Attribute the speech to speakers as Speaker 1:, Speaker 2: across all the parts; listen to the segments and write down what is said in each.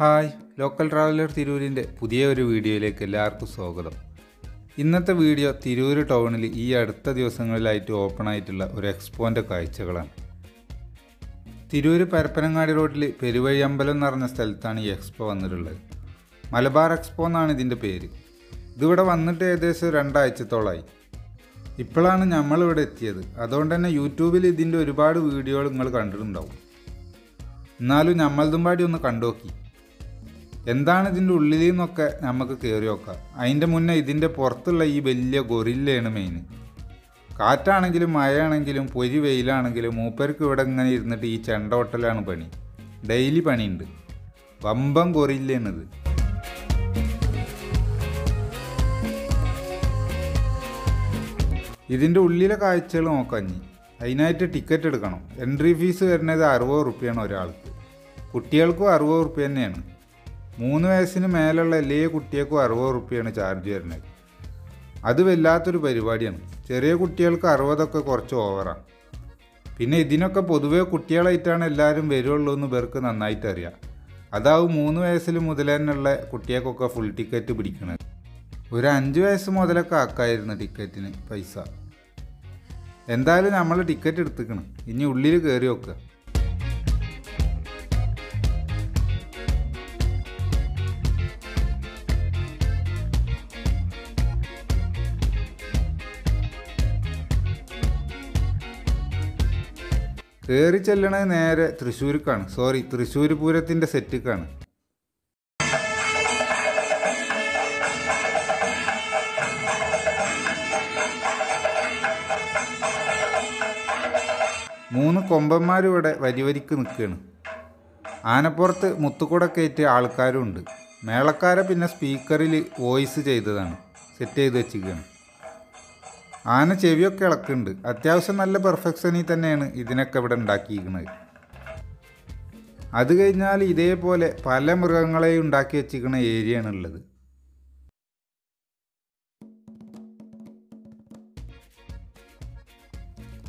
Speaker 1: Hi local traveller തിരൂരിന്റെ പുതിയ ഒരു വീഡിയോയിലേക്ക് എല്ലാവർക്കും സ്വാഗതം. ഇന്നത്തെ വീഡിയോ തിരൂർ ടൗണിൽ ഈ അടുത്ത ദിവസങ്ങളിലായിട്ട് ഓപ്പൺ ആയിട്ടുള്ള ഒരു എക്സ്പോന്റെ കാഴ്ചകളാണ്. തിരൂർ പരപ്പനങ്ങാടി റോഡിൽ പെരുവഴി അമ്പലം എന്ന് പറഞ്ഞ സ്ഥലത്താണ് ഈ എക്സ്പോ വന്നിട്ടുള്ളത്. മലബാർ എക്സ്പോ എന്നാണ് ഇതിന്റെ പേര്. ഇതിവിടെ വന്നിട്ട് ഏകദേശം രണ്ടാഴ്ചത്തോളമായി ഇപ്പോഴാണ് നമ്മളിവിടെ എത്തിയത്. അതുകൊണ്ട് തന്നെ യൂട്യൂബിൽ ഇതിന്റെ ഒരുപാട് വീഡിയോകൾ നിങ്ങൾ കണ്ടിട്ടുണ്ടാവും. എന്നാലും നമ്മളതും പാടി ഒന്ന് കണ്ടുനോക്കി എന്താണ് ഇതിന്റെ ഉള്ളിൽ നിന്നൊക്കെ നമുക്ക് കയറി നോക്കാം. അതിന്റെ മുന്നേ ഇതിന്റെ പുറത്തുള്ള ഈ വലിയ ഗൊറില്ലയാണ് മെയിൻ കാറ്റാണെങ്കിലും മഴയാണെങ്കിലും പൊരി വെയിലാണെങ്കിലും മൂപ്പർക്ക് ഇവിടെ ഇങ്ങനെ ഇരുന്നിട്ട് ഈ ചെണ്ട ഹോട്ടലാണ് പണി. ഡെയിലി പണിയുണ്ട്. വമ്പം ഗൊറില്ലയാണിത്. ഇതിന്റെ ഉള്ളിലെ കാഴ്ചകൾ നോക്കാം നോക്കാഞ്ഞി അതിനായിട്ട് ടിക്കറ്റ് എടുക്കണം. എൻട്രി ഫീസ് വരുന്നത് അറുപത് റുപ്യാണ് ഒരാൾക്ക്. കുട്ടികൾക്കും അറുപത് റുപ്യ തന്നെയാണ്. മൂന്ന് വയസ്സിന് മേലുള്ള എല്ലാ കുട്ടികൾക്കും അറുപത് റുപ്യാണ് ചാർജ് വരുന്നത്. അത് വല്ലാത്തൊരു പരിപാടിയാണ്. ചെറിയ കുട്ടികൾക്ക് അറുപതൊക്കെ കുറച്ച് ഓവറാണ് പിന്നെ ഇതിനൊക്കെ പൊതുവേ കുട്ടികളായിട്ടാണ് എല്ലാവരും വരുള്ളൂ എന്ന് പേർക്ക് നന്നായിട്ട് അറിയാം. അതാവും മൂന്ന് വയസ്സിൽ മുതൽ തന്നെയുള്ള കുട്ടികൾക്കൊക്കെ ഫുൾ ടിക്കറ്റ് പിടിക്കുന്നത് ഒരു അഞ്ച് വയസ്സ് മുതലൊക്കെ ആക്കായിരുന്നു ടിക്കറ്റിന് പൈസ. എന്തായാലും നമ്മൾ ടിക്കറ്റ് എടുത്തിക്കണം. ഇനി ഉള്ളിൽ കയറി നോക്കുക കയറി ചെല്ലണത് നേരെ തൃശ്ശൂർക്കാണ്. സോറി തൃശ്ശൂർ പൂരത്തിന്റെ സെറ്റിക്കാണ് മൂന്ന് കൊമ്പന്മാരിവിടെ വരിവരിക്ക് നിൽക്കുകയാണ് ആനപ്പുറത്ത് മുത്തുകൂട കയറ്റിയ ആൾക്കാരും ഉണ്ട് മേളക്കാരെ പിന്നെ സ്പീക്കറിൽ വോയിസ് ചെയ്തതാണ്. സെറ്റ് ചെയ്ത് വെച്ചിരിക്കുകയാണ് ആന ചെവിയൊക്കെ ഇളക്കുന്നുണ്ട്. അത്യാവശ്യം നല്ല പെർഫെക്ഷനിൽ തന്നെയാണ് ഇതിനൊക്കെ ഇവിടെ ഉണ്ടാക്കിയിരിക്കുന്നത്. അത് കഴിഞ്ഞാൽ ഇതേപോലെ പല മൃഗങ്ങളെയും ഉണ്ടാക്കി വെച്ചിരിക്കുന്ന ഏരിയയാണ് ഉള്ളത്.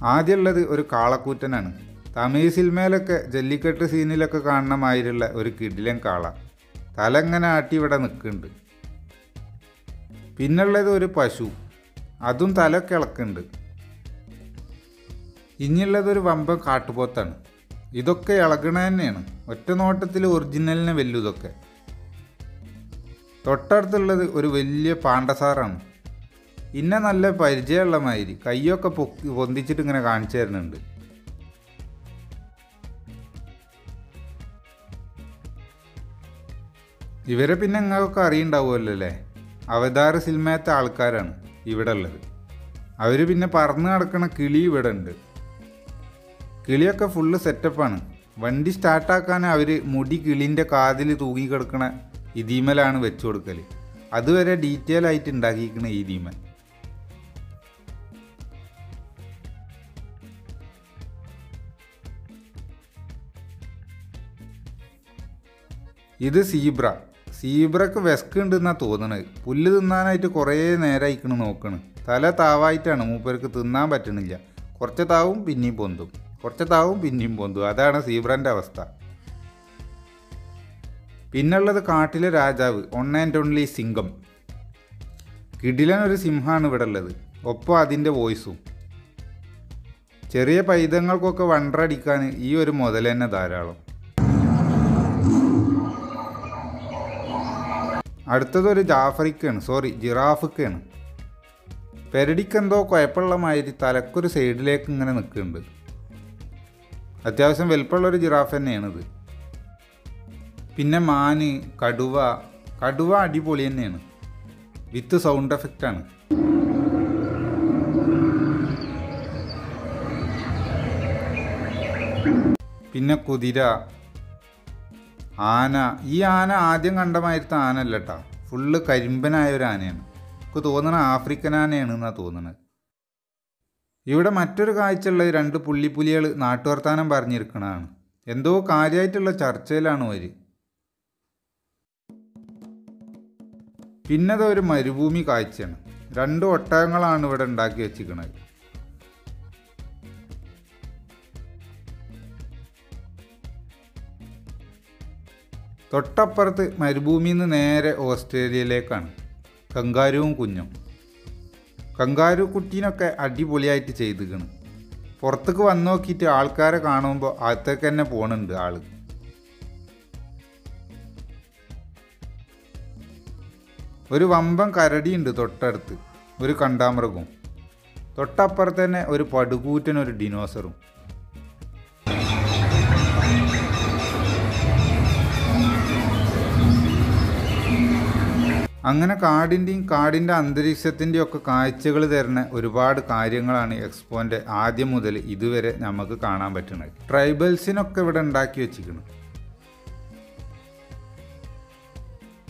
Speaker 1: ആദ്യമുള്ളത് ഒരു കാളക്കൂറ്റനാണ്. തമിഴ് സിനിമയിലൊക്കെ ജല്ലിക്കെട്ട് സീനിലൊക്കെ കാണുന്ന മാതിരിയുള്ള ഒരു കിടിലൻ കാള. തല ഇങ്ങനെ ആട്ടി ഇവിടെ നിൽക്കുന്നുണ്ട്. പിന്നുള്ളത് ഒരു പശു. അതും തലയൊക്കെ ഇളക്കുന്നുണ്ട് ഇനിയുള്ളതൊരു വമ്പൻ കാട്ടുപോത്താണ്. ഇതൊക്കെ ഇളകണ തന്നെയാണ്. ഒറ്റ നോട്ടത്തിൽ ഒറിജിനലിനെ വെല്ലു ഇതൊക്കെ. തൊട്ടടുത്തുള്ളത് ഒരു വലിയ പാണ്ടസാറാണ് ഇന്നെ നല്ല പരിചയമുള്ള മാതിരി കൈയൊക്കെ പൊക്കി പൊന്തിച്ചിട്ട് ഇങ്ങനെ കാണിച്ചു തരുന്നുണ്ട്. ഇവരെ പിന്നെ നിങ്ങൾക്കൊക്കെ അറിയുണ്ടാവുമല്ലോ അല്ലേ? അവതാര സിനിമയത്തെ ആൾക്കാരാണ്. ഇവിടെ ഉള്ളത് അവർ പിന്നെ പറന്ന് നടക്കണ കിളി ഇവിടെ ഉണ്ട്. കിളിയൊക്കെ ഫുള്ള് സെറ്റപ്പാണ് വണ്ടി സ്റ്റാർട്ടാക്കാൻ അവർ മുടി കിളിന്റെ കാതിൽ തൂങ്ങി കിടക്കണ ഇതീമലാണ് വെച്ചു കൊടുക്കൽ അതുവരെ ഡീറ്റെയിൽ ആയിട്ട് ഉണ്ടാക്കിയിരിക്കണ ഈതീമൻ ഇത് സീബ്ര. സീബ്രക്ക് വിസ്ക് ഉണ്ടെന്നാണ് തോന്നണത്. പുല്ല് തിന്നാനായിട്ട് കുറേ നേരമായിക്കണ് നോക്കണ്. തല താവായിട്ടാണ് മൂപ്പർക്ക് തിന്നാൻ പറ്റണില്ല. കുറച്ച് താവും പിന്നെയും പൊന്തും. കുറച്ച് താവും പിന്നെയും പൊന്തും. അതാണ് സീബ്രന്റെ അവസ്ഥ. പിന്നുള്ളത് കാട്ടിലെ രാജാവ് ഒൺ ആൻഡ് ഓൺലി സിംഗം. കിടിലൻ ഒരു സിംഹമാണ് ഇവിടെ ഉള്ളത് ഒപ്പം അതിന്റെ വോയിസും. ചെറിയ പൈതങ്ങൾക്കൊക്കെ വണ്ടറടിക്കാൻ ഈ ഒരു മുതൽ തന്നെ ധാരാളം. അടുത്തത് ഒരു ജാഫറിക്കാണ് സോറി ജിറാഫിക്കാണ്. പെരടിക്കെന്തോ കുഴപ്പമുള്ള മാതിരി തലക്കൊരു സൈഡിലേക്ക് ഇങ്ങനെ നിൽക്കുന്നുണ്ട്. അത്യാവശ്യം വലുപ്പമുള്ള ഒരു ജിറാഫ് തന്നെയാണിത്. പിന്നെ മാന് കടുവ കടുവ അടിപൊളി തന്നെയാണ്. വിത്ത് സൗണ്ട് എഫക്റ്റാണ് പിന്നെ കുതിര ആന. ഈ ആന ആദ്യം കണ്ട മാതിരത്തെ ആനല്ല കേട്ടോ ഫുള്ള് കരിമ്പനായ ഒരു ആനയാണ്. എനിക്ക് തോന്നണ ആഫ്രിക്കൻ ആനയാണ് എന്നാണ് തോന്നുന്നത് ഇവിടെ മറ്റൊരു കാഴ്ചയുള്ള രണ്ട് പുള്ളിപ്പുലികൾ നാട്ടുവർത്താനം പറഞ്ഞിരിക്കണതാണ്. എന്തോ കാര്യമായിട്ടുള്ള ചർച്ചയിലാണ് അവർ പിന്നതൊരു മരുഭൂമി കാഴ്ചയാണ്. രണ്ട് ഒട്ടകങ്ങളാണ് ഇവിടെ ഉണ്ടാക്കി വെച്ചിരിക്കുന്നത് തൊട്ടപ്പുറത്ത് മരുഭൂമിയിൽ നിന്ന് നേരെ ഓസ്ട്രേലിയയിലേക്കാണ്. കങ്കാരുവും കുഞ്ഞും. കങ്കാരു കുട്ടീനൊക്കെ അടിപൊളിയായിട്ട് ചെയ്തിക്കണ്. പുറത്തേക്ക് വന്ന് നോക്കിയിട്ട് ആൾക്കാരെ കാണുമ്പോൾ അകത്തേക്ക് തന്നെ പോണുണ്ട് ആൾ ഒരു വമ്പൻ കരടിയുണ്ട് തൊട്ടടുത്ത്. ഒരു കണ്ടാമൃഗവും. തൊട്ടപ്പുറത്ത് തന്നെ ഒരു പടുകൂറ്റൻ ഒരു ഡിനോസറും. അങ്ങനെ കാടിന്റെയും കാടിന്റെ അന്തരീക്ഷത്തിന്റെയും ഒക്കെ കാഴ്ചകൾ തരുന്ന ഒരുപാട് കാര്യങ്ങളാണ് എക്സ്പോന്റെ ആദ്യം മുതൽ ഇതുവരെ നമുക്ക് കാണാൻ പറ്റുന്നത്. ട്രൈബൽസിനൊക്കെ ഇവിടെ ഉണ്ടാക്കി വെച്ചിരിക്കുന്നു.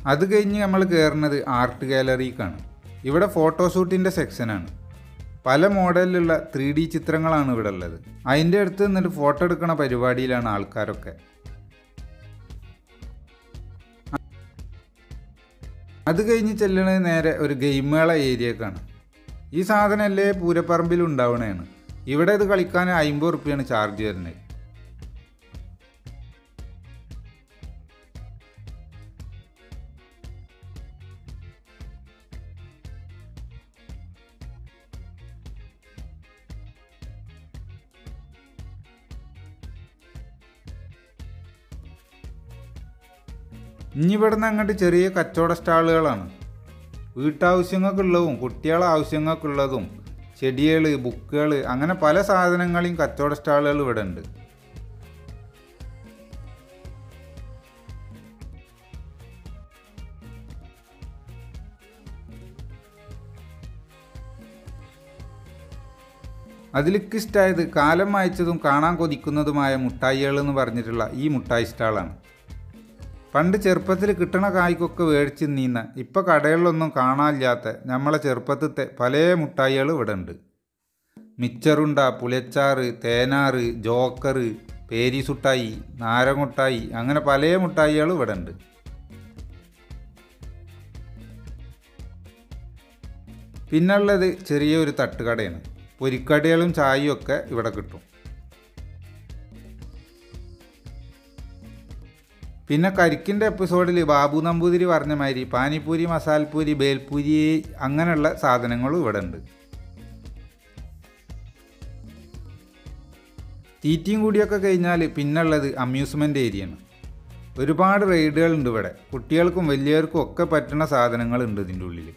Speaker 1: അത് കഴിഞ്ഞ് നമ്മൾ കയറുന്നത് ആർട്ട് ഗാലറിക്കാണ്. ഇവിടെ ഫോട്ടോഷൂട്ടിന്റെ സെക്ഷനാണ്. പല മോഡലിലുള്ള ത്രീ ഡി ചിത്രങ്ങളാണ് ഇവിടെ ഉള്ളത്. അതിന്റെ അടുത്ത് നിന്നിട്ട് ഫോട്ടോ എടുക്കുന്ന പരിപാടിയിലാണ് ആൾക്കാരൊക്കെ. അത് കഴിഞ്ഞ് ചെല്ലണത് നേരെ ഒരു ഗെയിമേള ഏരിയക്കാണ്. ഈ സാധനം അല്ലേ പൂരപ്പറമ്പിൽ ഉണ്ടാവണേണ് ഇവിടെ ഇത് കളിക്കാൻ അമ്പത് റുപ്യാണ് ചാർജ് വരുന്നത്. ഇനി അങ്ങോട്ട് ചെറിയ കച്ചവട സ്റ്റാളുകളാണ്. വീട്ടാവശ്യങ്ങൾക്കുള്ളതും കുട്ടികളെ ആവശ്യങ്ങൾക്കുള്ളതും ചെടികൾ ബുക്കുകൾ അങ്ങനെ പല സാധനങ്ങളെയും കച്ചവട സ്റ്റാളുകൾ ഇവിടെ ഉണ്ട് അതിലേക്ക് ഇഷ്ടമായത് കാലം വായിച്ചതും കാണാൻ കൊതിക്കുന്നതുമായ മുട്ടായികൾ എന്ന് പറഞ്ഞിട്ടുള്ള ഈ മുട്ടായി സ്റ്റാളാണ്. പണ്ട് ചെറുപ്പത്തിൽ കിട്ടണ കായ്ക്കൊക്കെ മേടിച്ച് നീന്ന ഇപ്പം കടകളിലൊന്നും കാണാനില്ലാത്ത നമ്മളെ ചെറുപ്പത്തിലത്തെ പല മുട്ടായികൾ ഇവിടെ ഉണ്ട് മിച്ചറുണ്ട പുലച്ചാറ് തേനാറ് ജോക്കറ് പേരിസുട്ടായി നാരങ്ങുട്ടായി അങ്ങനെ പല മുട്ടായികൾ ഇവിടെ ഉണ്ട് പിന്നുള്ളത് ചെറിയൊരു തട്ടുകടയാണ്. പൊരിക്കടികളും ചായയും ഒക്കെ ഇവിടെ കിട്ടും. പിന്നെ കരിക്കിന്റെ എപ്പിസോഡിൽ ബാബു നമ്പൂതിരി പറഞ്ഞ മാതിരി പാനിപ്പൂരി മസാൽപ്പൂരി ബേൽപ്പൂരി അങ്ങനെയുള്ള സാധനങ്ങളും ഇവിടെ ഉണ്ട് തീറ്റയും കൂടിയൊക്കെ കഴിഞ്ഞാൽ പിന്നുള്ളത് അമ്യൂസ്മെന്റ് ആണ്. ഒരുപാട് റൈഡുകളുണ്ട് ഇവിടെ. കുട്ടികൾക്കും വലിയവർക്കും ഒക്കെ പറ്റുന്ന സാധനങ്ങളുണ്ട് ഇതിന്റെ ഉള്ളിൽ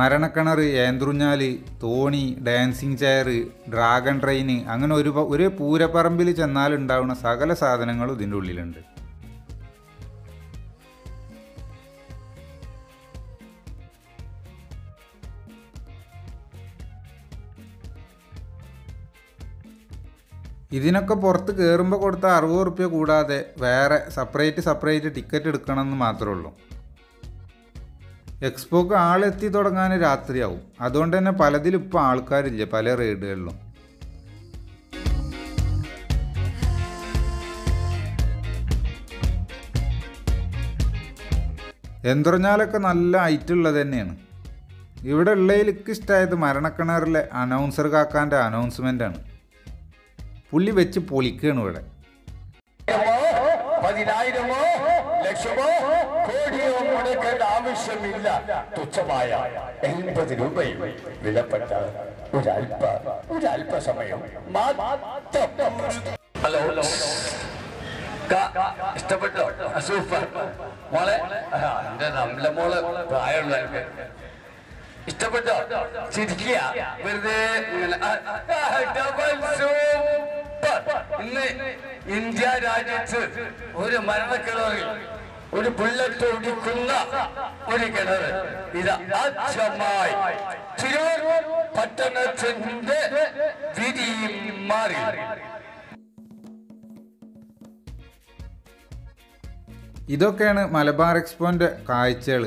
Speaker 1: മരണക്കിണർ ഏന്തുറിഞ്ഞാൽ തോണി ഡാൻസിങ് ചെയർ ഡ്രാഗൺ ട്രെയിൻ അങ്ങനെ ഒരു ഒരു പൂരപ്പറമ്പിൽ ചെന്നാൽ ഉണ്ടാവുന്ന സകല സാധനങ്ങളും ഇതിന്റെ ഉള്ളിലുണ്ട്. ഇതിനൊക്കെ പുറത്ത് കയറുമ്പോൾ കൊടുത്ത അറുപത് റുപ്യ കൂടാതെ വേറെ സെപ്പറേറ്റ് സെപ്പറേറ്റ് ടിക്കറ്റ് എടുക്കണമെന്ന് മാത്രമേ ഉള്ളൂ. എക്സ്പോക്ക് ആളെത്തി തുടങ്ങാൻ രാത്രിയാവും. അതുകൊണ്ട് തന്നെ പലതിലും ഇപ്പോൾ ആൾക്കാരില്ല പല റൈഡുകളിലും എന്തറിഞ്ഞാലൊക്കെ നല്ല ഐറ്റുള്ളത് തന്നെയാണ്. ഇവിടെ ഉള്ളതിലേക്ക് ഇഷ്ടമായത് മരണക്കിണറിലെ അനൗൺസർ കാക്കാന്റെ അനൗൺസ്മെന്റാണ് പുള്ളി വെച്ച് പൊളിക്കുകയാണ് ഇവിടെ.
Speaker 2: പതിനായിരമോ ലക്ഷമോ കോടിയോ മുടക്കേണ്ട ആവശ്യമില്ല. തുച്ഛമായ എൺപത് രൂപയും വിലപ്പെട്ട ഒരല്പ ഒരല്പസമയം മാത്രം. ഹലോ. ഇഷ്ടപ്പെട്ടോ? സൂപ്പർ. മോളെ എന്റെ നല്ല മോളെ പ്രായമുള്ള ഇഷ്ടപ്പെട്ടോ? ചിരിക്കുക. വെറുതെ ഇന്ന് ഇന്ത്യ രാജ്യത്ത് ഒരു മരണക്കിണറിൽ ഒരു ബുള്ളറ്റ് ഓടിക്കുന്ന ഒരു കിണർ. ഇത് അച്ഛമായി തിരൂർ പട്ടണത്തിന്റെ വിധിയും മാറി.
Speaker 1: ഇതൊക്കെയാണ് മലബാർ എക്സ്പോന്റെ കാഴ്ചകൾ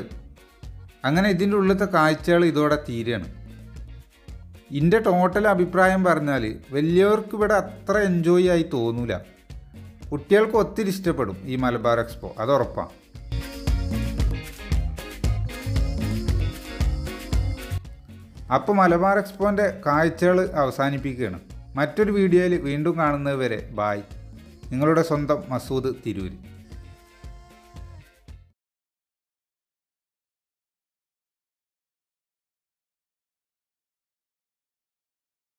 Speaker 1: അങ്ങനെ ഇതിന്റെ ഉള്ളിലത്തെ കാഴ്ചകൾ ഇതോടെ തീരുകയാണ് എന്റെ ടോട്ടൽ അഭിപ്രായം പറഞ്ഞാൽ വലിയവർക്ക് ഇവിടെ അത്ര എൻജോയ് ആയി തോന്നൂല. കുട്ടികൾക്ക് ഒത്തിരി ഇഷ്ടപ്പെടും ഈ മലബാർ എക്സ്പോ. അത് ഉറപ്പാണ് അപ്പോൾ മലബാർ എക്സ്പോന്റെ കാഴ്ചകൾ അവസാനിപ്പിക്കുകയാണ്. മറ്റൊരു വീഡിയോയിൽ വീണ്ടും കാണുന്നത് വരെ ബായ്. നിങ്ങളുടെ സ്വന്തം മസൂദ് തിരൂര്.